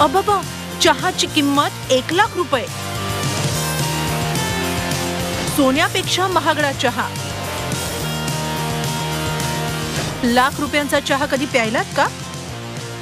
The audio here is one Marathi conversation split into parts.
अबाबा चहाची किंमत एक लाख रुपये. सोन्यापेक्षा महागडा चहा. लाख रुपयांचा चहा कधी प्यायलात का?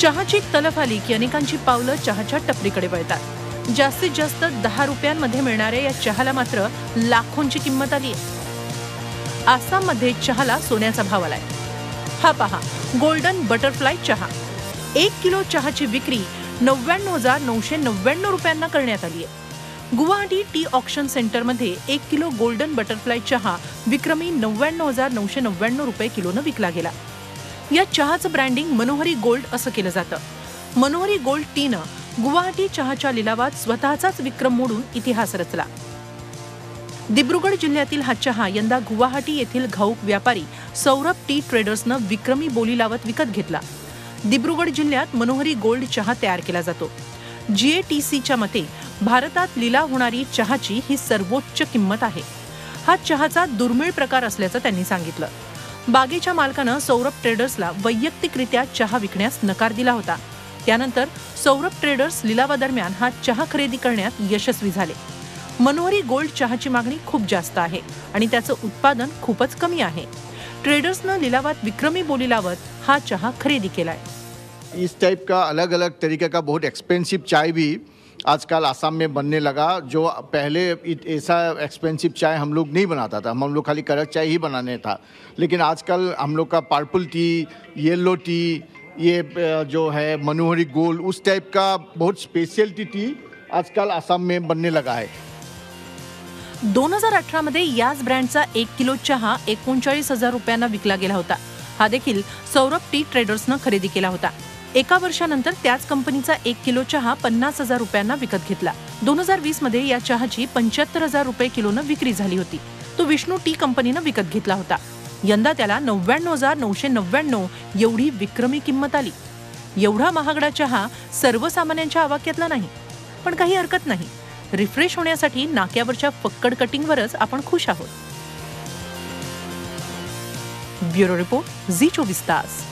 चहाची तलफ आली की अनेकांची पावलं चहाच्या टपरीकडे वळतात. जास्तीत जास्त दहा रुपयांमध्ये मिळणाऱ्या या चहाला मात्र लाखोंची किंमत आली आहे. आसाममध्ये चहाला सोन्याचा भाव आलाय. हा पहा गोल्डन बटरफ्लाय चहा. एक किलो चहाची विक्री नव्याण्णव हजार नऊशे नव्याण्णव रुपयांना करण्यात आली आहे. गुवाहाटी टी ऑक्शन सेंटरमध्ये एक किलो गोल्डन बटरफ्लाय चहा विक्रमी नव्याण्णव हजार नऊशे नव्याण्णव रुपये किलोनं विकला गेला. या चहाचं ब्रँडिंग मनोहरी गोल्ड असं केलं जातं. मनोहरी गोल्ड टीनं गुवाहाटी चहाच्या लिलावात स्वतःचाच विक्रम मोडून इतिहास रचला. दिब्रुगड जिल्ह्यातील हा चहा यंदा गुवाहाटी येथील घाऊक व्यापारी सौरभ टी ट्रेडर्सनं विक्रमी बोली लावत विकत घेतला. दिब्रुगड जिल्ह्यात मनोहरी गोल्ड चहा तयार केला जातो. जीएटीसीच्या मते भारतात लिलाव होणारी चहाची ही सर्वोच्च किंमत आहे. हा चहाचा दुर्मिळ प्रकार असल्याचं त्यांनी सांगितलं. बागेच्या मालकानं सौरभ ट्रेडर्सला वैयक्तिकरित्या चहा विकण्यास नकार दिला होता. त्यानंतर सौरभ ट्रेडर्स लिलावादरम्यान हा चहा खरेदी करण्यात यशस्वी झाले. मनोहरी गोल्ड चहाची मागणी खूप जास्त आहे आणि त्याचं उत्पादन खूपच कमी आहे. ट्रेडर्सनं लिलावात विक्रमी बोली लावत हा चहा खरेदी केलाय. इस टाइप का अलग अलग तरीके का बहुत एक्सपेंसिव चाय भी आजकल आसाम में बनने लगा जो पहले ऐसा एक्सपेंसिव चाय हम लोग नहीं बनाता था। हम लोग खाली कड़क चाय ही बनाने था। लेकिन आजकल हम लोग का पर्पल टी येलो टी ये जो है मनोहरी गोल्ड उस टाइप का बहुत स्पेशलिटी टी आजकल आसाम में बनने लगा है। दोन हजार अठरा मध्ये याच ब्रँडचा एक किलो चहा एकोणचाळीस हजार रुपयांना विकला गेला होता. हा देखील सौरभ टी ट्रेडर्सनं खरेदी केला होता. एका वर्षानंतर त्याच कंपनीचा एक किलो चहा पन्नास हजार रुपयांना विकत घेतला. दोन हजार वीसमध्ये या चहाची पंच्याहत्तर हजार रुपये किलोनं विक्री झाली होती. तो विष्णू टी कंपनीनं विकत घेतला होता. यंदा त्याला नव्याण्णव हजार नऊशे नव्याण्णव एवढी विक्रमी किंमत आली. एवढा महागडा चहा सर्वसामान्यांच्या आवाक्यातला नाही. पण काही हरकत नाही. रिफ्रेश होण्यासाठी नाक्यावरच्या फक्कड कटिंगवरच आपण खुश आहोत. ब्युरो रिपोर्ट झी चोवीस तास.